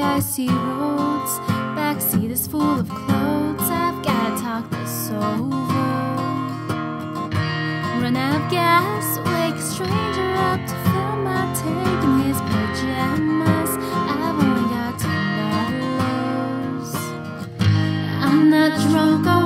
empty roads. Backseat is full of clothes. I've gotta talk this over. Run out of gas, wake a stranger up to fill my tank in his pajamas. I've only got ten dollars. I'm not drunk.